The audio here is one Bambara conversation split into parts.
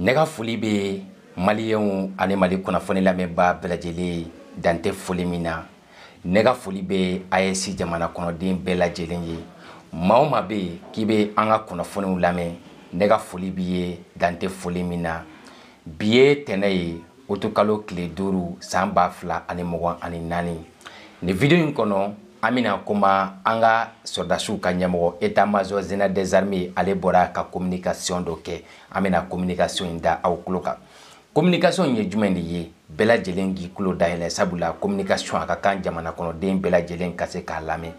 ne ka foli bɛ maliyɛnw ani mali kunnafoni lamɛnbaa bɛɛ lajɛlen dantɛ foli min na ne ka foli bɛ ayesi jamana kɔnɔden bɛɛ lajɛlen ye maa o maa bɛ yen k'i bɛ an ka kunnafoniw lamɛn ne ka foli b'i ye dantɛ foli min na bi ye tɛnɛ ye otukalo tile duuru san ba fila ani mɔgɔ ani naani nin video in kɔnɔ an bɛna kuma an ka sɔrɔdasiw ka ɲɛmɔgɔ etat major général des armées ale bɔra ka communication dɔ kɛ an bɛna communication in da aw tulo kan communication in ye jumɛn de ye bɛɛ lajɛlen k'i tulo dayɛlɛ sabula communication a ka kan jamana kɔnɔden bɛɛ lajɛlen ka se k'a lamɛn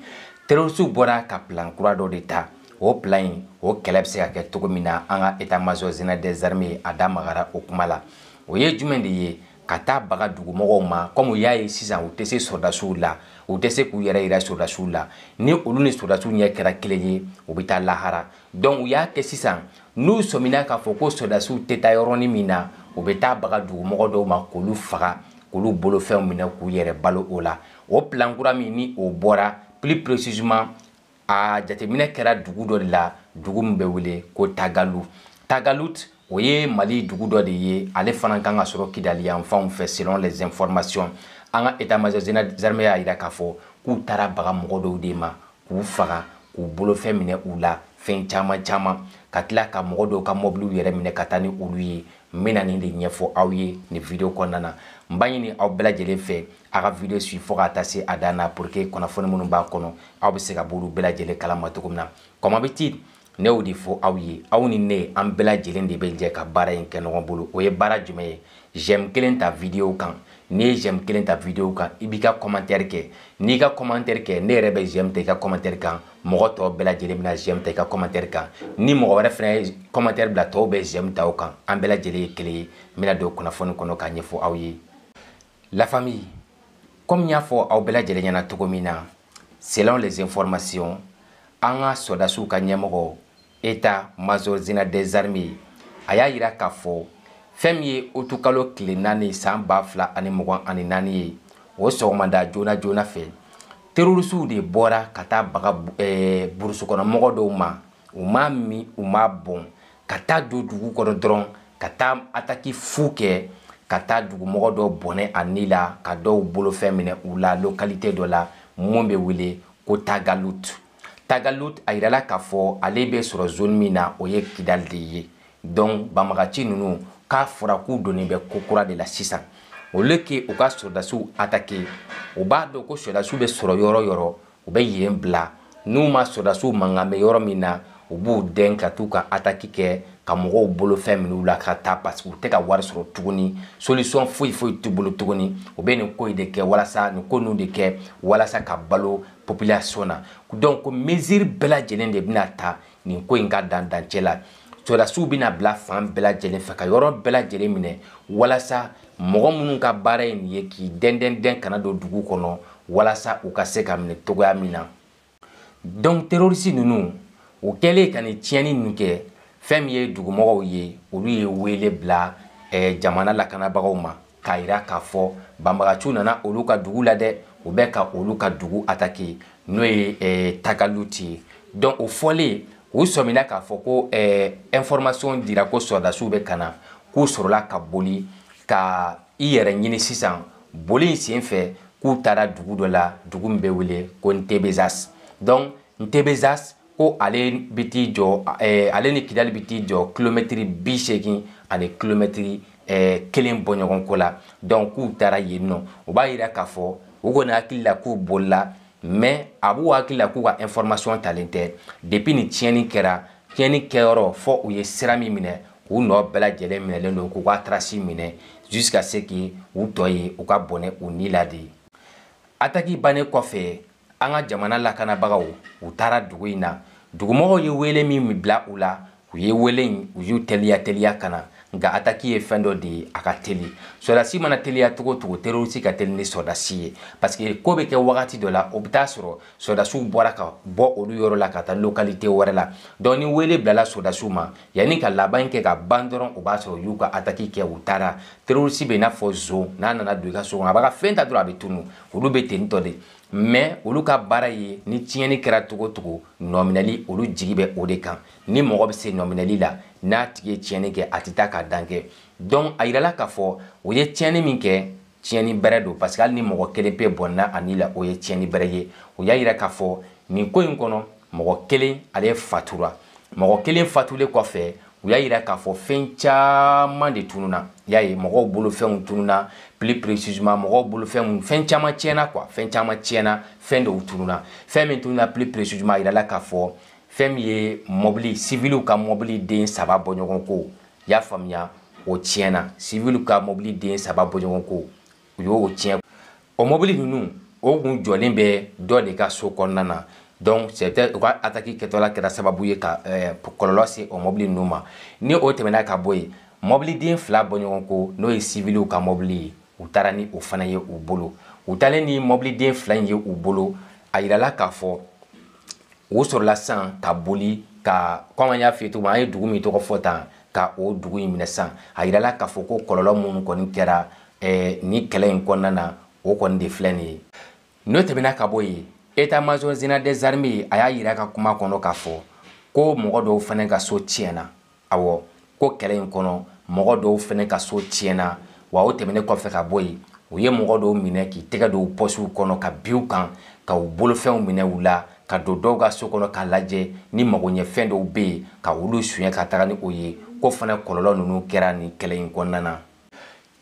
terrorisiw bɔra ka plan kura dɔ de ta o plan in o kɛlɛ bɛ se ka kɛ cogo min na an ka etat major général des armées a da magara o kuma la o ye jumɛn de ye ka taa baga dugumɔgɔw ma kɔmi u y'a ye sisan u tɛ se sɔrɔdasiw la u tɛ se k'u yɛrɛ yira sɔrɔdasiw la ni olu ni sɔrɔdasiw ɲɛ kɛra kelen ye u bɛ taa lahara donc u y'a kɛ sisan n'u sɔmina k'a fɔ ko sɔrɔdasiw tɛ taa yɔrɔnin min na u bɛ taa baga dugumɔgɔ dɔw ma k'olu faga k'olu bolofɛnw minɛ k'u yɛrɛ balo o la o plan kura min ni o bɔra plus précisément a jateminɛ kɛra dugu dɔ de la dugu min bɛ wele ko tagalu tagalut o ye mali dugu dɔ de ye ale fana kan ka sɔrɔ kidali yanfanw fɛ selon les informations an ka état major zɛrime y'a jira k'a fɔ k'u taara baga mɔgɔ dɔw de ma k'u faga k'u bolofɛn minɛ u la fɛn caman caman ka tila ka mɔgɔ dɔw ka mɔbiliw yɛrɛ minɛ ka taa ni olu ye n bɛna nin de ɲɛfɔ aw ye nin video kɔnɔna na n b'a ɲini aw bɛɛ lajɛlen fɛ a ka video suit fo ka taa se a dan na pour que kunnafoni minnu b'a kɔnɔ aw bɛ se ka b'olu bɛɛ lajɛlen kalama cogo min na comme habitude ne y'o de fɔ aw ye aw ni ne an bɛɛ lajɛlen de bɛ jɛ ka baara in kɛ ɲɔgɔn bolo o ye baara jumɛn ye j'aime kelen ta video kan n'i ye j'aime kelen ta video kan i b'i ka commentaire kɛ n'i ka commentaire kɛ ne yɛrɛ bɛ j'aime ta i ka commentaire kan mɔgɔ tɔw bɛɛ lajɛlen bɛna j'aime ta i ka commentaire kan ni mɔgɔ wɛrɛ fana ye commentaire bila tɔw bɛ j'aime ta o kan an bɛɛ lajɛlen ye kelen ye n bɛna don kunnafoni kɔnɔ k'a ɲɛfɔ aw ye La famille, comme n y'a fɔ aw bɛɛ lajɛlen ɲɛna cogo min na selon les informations an ka sɔdasiw ka ɲɛmɔgɔ eta major zina des armées a y'a yira k'a fɔ fɛn min ye otukalo tile naani saan b'a fila ani mugan ani naani ye o sɔgɔmada joona joona fɛ terorisiw de bɔra ka taa baga eh, burusukɔnɔmɔgɔ dɔw ma u m'a min u m'a bɔn ka taa don dugu kɔrɔ dɔrɔn ka taa ataki fu kɛ ka taa dugumɔgɔ dɔ bɔnɛ a ni la ka dɔw bolofɛn minɛ u la lokalite dɔ la mun bɛ wele ko tagalut tagalut a yirala k'a fɔ ale bɛ sɔrɔ zone min na o ye kidali de ye donc banbagaci ninnu k'a fɔra k'u donnen bɛ ko kura de la sisan olu ke u ka sɔrɔdasiw atake u b'a dɔn ko sɔrɔdasiw bɛ sɔrɔ yɔrɔ yɔrɔ u bɛ yen bila n'u ma sɔrɔdasiw mankan bɛ yɔrɔ min na u b'u dɛn ka t'u ka ataki kɛ ka mɔgɔw bolo fɛn minnu la ka taa parce que u tɛ ka wari sɔrɔ tuguni solution foyi foyi t'u bolo tuguni u bɛ nin ko in de kɛ walasa nin ko ninnu de kɛ walasa ka balo population na donc ko mesure bɛɛ lajɛlen de bɛna ta nin ko in ka dan dancɛ la sɔrɔdasiw bɛna bila fan bɛɛ lajɛlen fɛ ka yɔrɔ bɛɛ lajɛlen minɛ walasa mɔgɔ minnu ka baara ye nin ye k'i dɛndɛndɛn kana don dugu kɔnɔ walasa u ka se ka minɛ togoya min na donc terorisi ninnu u kɛlen ka nin tiɲɛni ninnu kɛ fɛn min ye dugumɔgɔw ye olu ye wele bila eh, jamana lakanabagaw ma k'a yira k'a fɔ banbagaciw nana olu ka dugu la dɛ u bɛ ka olu ka dugu atake n'o ye eh, tagaluti ye donc o fɔlen u sɔmina k'a fɔ ko eh, information dira ko sɔrɔdasiw bɛ ka na k'u sɔrɔla ka boli ka i yɛrɛ ɲini sisan boli in sen fɛ k'u taara dugu dɔ la dugu min bɛ wele ko ntebezas donc ntebezas ko ale bɛ t'i jɔ ɛɛ ale ni kidali bɛ t'i jɔ kilomɛtiri bi seegin ani kilomɛtiri ɛɛ kelen bɔɲɔgɔn ko la donc k'u taara yen nɔ o b'a yira k'a fɔ u kɔni hakili la k'u bolila mais a b'u hakili la k'u ka information talen tɛ depuis nin tiɲɛni kɛra tiɲɛni kɛyɔrɔ fɔ u ye sira min minɛ k'u nɔ bɛɛ lajɛlen minɛlen don k'u ka tarasi minɛ jusqu'à ce que u tɔ ye u ka bɔnɛ u ni la de ataki bannen kɔfɛ an ka jamana lakanabagaw u taara dugu in na dugumɔgɔw ye wele min bila u la u ye wele in u y'u teliya teliya ka na nka ataki ye fɛn dɔ de ye a ka teli sɔrɔdasi mana teliya cogo cogo terorisi ka teli ni sɔrɔdasi ye paseke ko bɛ kɛ wagati dɔ la o bɛ taa sɔrɔ sɔrɔdasiw bɔra ka bɔ olu yɔrɔ la ka taa lokalite wɛrɛ la dɔn ni wele bilala sɔrɔdasiw ma yanni ka laban kɛ ka ban dɔrɔn o b'a sɔrɔ u y'u ka ataki kɛ u taara terorisi bɛ i n'a fɔ zon n'a nana don i ka so kɔnɔ a b'a ka fɛn ta dɔrɔn a bɛ tunu olu bɛ ten tɔ de mɛ olu ka baara ye ni tiɲɛni kɛra cogo cogo nɔminɛli olu jigi bɛ o de kan ni mɔgɔ bɛ se nɔminɛli la n'a tigi ye tiɲɛni kɛ a tɛ taa k'a dan kɛ dɔnku a yirala k'a fɔ o ye tiɲɛni min kɛ tiɲɛni bɛrɛ don parce que hali ni mɔgɔ kelen pe bɔnna a ni la o ye tiɲɛni bɛrɛ ye o y'a yira k'a fɔ nin ko in kɔnɔ mɔgɔ kelen ale fatura mɔgɔ kelen fatulen kɔfɛ u y'a yira k'a fɔ fɛn caman de tununa y'a ye mɔgɔw bolo fɛnw tununa plus précisément mɔgɔw bolo fɛn mun fɛn caman tiɲɛna quoi fɛn caman tiɲɛna fɛn dɔw tununa fɛn min tununa plus précisément a yirala k'a fɔ fɛn min ye mɔbili siviliw ka mɔbili den saba bɔɲɔgɔn ko y'a faamuya o tiɲɛna siviliw ka mɔbili den saba bɔɲɔgɔn ko u y'o tiɲɛ o mɔbili ninnu o kun jɔlen bɛ dɔ de ka so kɔnɔna na donc c'était u ka ataki kɛtɔla kɛra sababu ye ka eh, kɔlɔlɔ se o mɔbili ninnu ma ni o tɛmɛna ka bɔ yen mɔbiliden fila bɔɲɔgɔn ko n'o ye siviliw ka mɔbili ye u taara ni o fana ye u bolo u taalen ni mɔbiliden fila in ye u bolo a yirala k'a fɔ o sɔrɔla sisan ka boli ka kɔmi an y'a f'i ye cogo min an ye dugu min tɔgɔ fɔ tan ka o dugu in minɛ sisan a yirala k'a fɔ ko kɔlɔlɔ minnu kɔni kɛra eh, ni kɛlɛ in kɔnɔna na o kɔni de filɛ nin ye n'o tɛmɛna ka bɔ yen état major général des armées a y'a yira ka kuma kɔnɔ k'a fɔ ko mɔgɔ dɔw fana ka so tiɲɛna awɔ ko kɛlɛ in kɔnɔ mɔgɔ dɔw fana ka so tiɲɛna wa o tɛmɛnen kɔfɛ ka bɔ yen u ye mɔgɔ dɔw minɛ k'i tɛgɛ dɔw pɔsiw kɔnɔ ka biw kan ka u bolofɛnw minɛ u la ka don dɔw ka so kɔnɔ k'a lajɛ ni magoɲɛfɛn dɔw bɛ yen ka olu suɲɛ ka taga ni o ye ko fana kɔlɔlɔ ninnu kɛra nin kɛlɛ in kɔnɔna na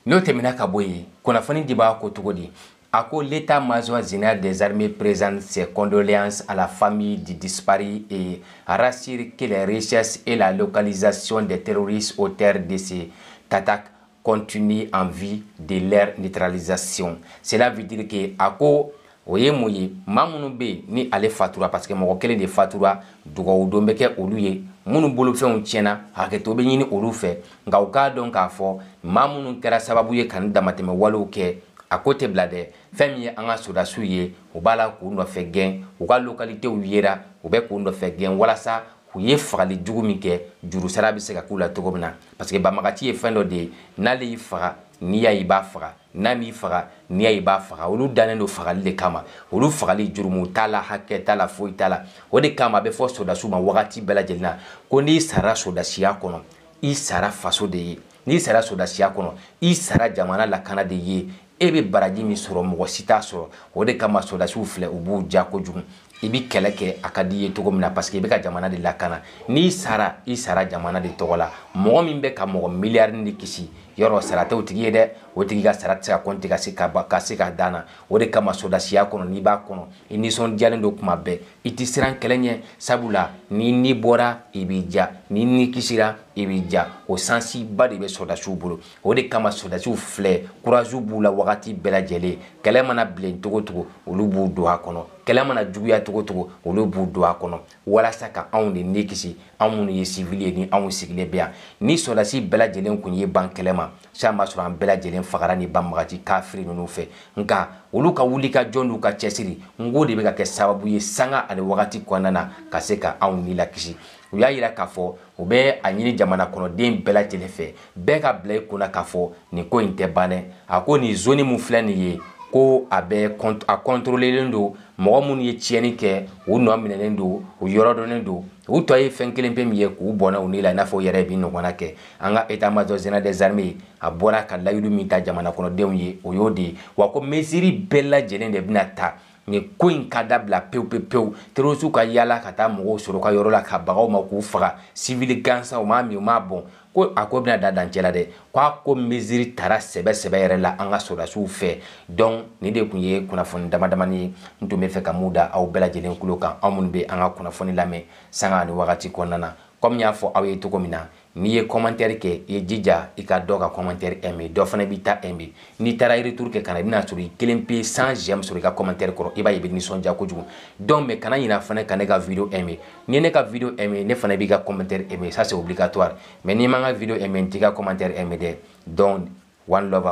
n'o tɛmɛna ka bɔ yen kunnafoni di b'a ko cogo di a ko l'état mazoisinaire des armées présente ses condoléances à la famille du disparu et rassure que les recherches et la localisation des terroristes auteurs de ces attaques continuent en vue de leur neutralisation. Cela veut dire que à cause o ye mun ye maa minnu bɛ yen ni ale fatura parce que mɔgɔ kelen de fatura dugawu don bɛ kɛ olu ye minnu bolofɛnw tiɲɛna hakɛto bɛ ɲini olu fɛ nka u k'a dɔn k'a fɔ maa minnu kɛra sababu ye ka nin damatɛmɛ walew kɛ a ko tɛ bila dɛ fɛn min ye an ka sodasiw ye u b'a la k'u nɔfɛ gɛn u ka lokalitew yera u bɛ k'u nɔfɛ gɛn walasa u ye fagali jugu min kɛ juru sara bɛ se ka k'u la cogo min na parce que banbagaci ye fɛn dɔ de ye n'ale y'i faga n'i y'a ye i b'a faga n'a m'i faga n'i y'a ye i b'a faga olu dannen don fagali de kama olu fagali jurumu t'a la hakɛ t'a la foyi t'a la o de kama a bɛ fɔ sodasiw ma wagati bɛɛ lajɛlen na ko n'i sara sodasiya kɔnɔ i sara faso de ye n'i sara sodasiya kɔnɔ i sara jamana lakana de ye e bɛ baraji min sɔrɔ mɔgɔ si t'a sɔrɔ o de kama sɔrɔdasiw filɛ u b'u ja kojugu i bi kɛlɛ kɛ a ka di ye cogo min na paseke i bɛ ka jamana de lakana n'i sara i sara jamana de tɔgɔ la mɔgɔ min bɛ ka mɔgɔ miliyari de kisi yɔrɔ sara tɛ o tigi ye dɛ o tigi ka sara tɛ se ka kɔnti ka se ka ka se ka dan na o de kama sodasiya kɔnɔ n'i b'a kɔnɔ i nisɔndiyalen don kuma bɛɛ i tɛ siran kɛlɛ ɲɛ sabula ni ni bɔra i b'i ja ni ni kisira i b'i ja o sansiba de bɛ sɔdasiw bolo o de kama sodasiw filɛ kurasiw b'u la wagati bɛɛ lajɛlen kɛlɛ mana bilen cogo cogo olu b'u don a kɔnɔ kɛlɛ mana juguya cogo cogo olu b'u don a kɔnɔ walasa ka anw de ne kisi anw minnu ye sivili ye ni anw sigilen bɛ yan ni sɔrɔdasi bɛɛ lajɛlen kun ye ban kɛlɛ ma sa b'a sɔrɔ an bɛɛ lajɛlen fagara ni banbagaci kafiri ninnu fɛ nka olu ka wuli ka jɔn n'u ka cɛsiri n k'o de bɛ ka kɛ sababu ye sanga ani wagati kɔnɔna na ka se ka anw ni lakisi u y'a yira k'a fɔ u bɛ a ɲini jamana kɔnɔden bɛɛ lajɛlen fɛ bɛɛ ka bila i kunna k'a fɔ nin ko in tɛ ban dɛ a ko nin zoni min filɛ nin ye ko a bɛ a kɔntorolen don mɔgɔ minnu ye tiɲɛni kɛ u nɔ minɛlen don u yɔrɔ dɔnnen don u tɔ ye fɛn kelen pe min ye k'u bɔnna u ni la i n'a fɔ yɛrɛ bi ɲɔgɔnna kɛ an ka état major général des armées a bɔra ka layidu min ta jamana kɔnɔdenw ye o y'o de ye wa ko mesiri bɛɛ lajɛlen de bɛna ta nin ko in ka dabila pewu pewu pewu terorisiw ka yaala ka taa mɔgɔw sɔrɔ ka yɔrɔ la ka bagaw ma k'u faga sivili gansan u m'a min u m'a bɔn ko a ko bɛna da dancɛ la dɛ ko a ko mesiri tara sɛbɛ sɛbɛ yɛrɛ la an ka sɔrɔdasiw fɛ dɔn nin de tun ye kunnafoni dama damani ye n tun bɛ fɛ ka mun da aw bɛɛ lajɛlen kulo kan aw minnu bɛ an ka kunnafoni lamɛn sanga ani wagati kɔnɔna na kɔmi n y'a fɔ aw ye cogo min na n'i ye commentaire kɛ i jija i ka dɔ ka commentaire aimé dɔ fana b'i ta aimé n'i taara retour kɛ kana i bɛna sɔrɔ i kelen pe 100 j'aime sɔrɔ i ka commentaire kɔrɔ i b'a ye i bɛ nisɔndiya kojugu donc mais kana ɲinɛ fana ka ne ka video aimé n'i ye ne ka video aimé ne fana b'i ka commentaire aimé ça c'est obligatoire mais n'i m'an ka video aimé n t'i ka commentaire aimé dɛ donc one love